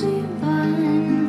she finds.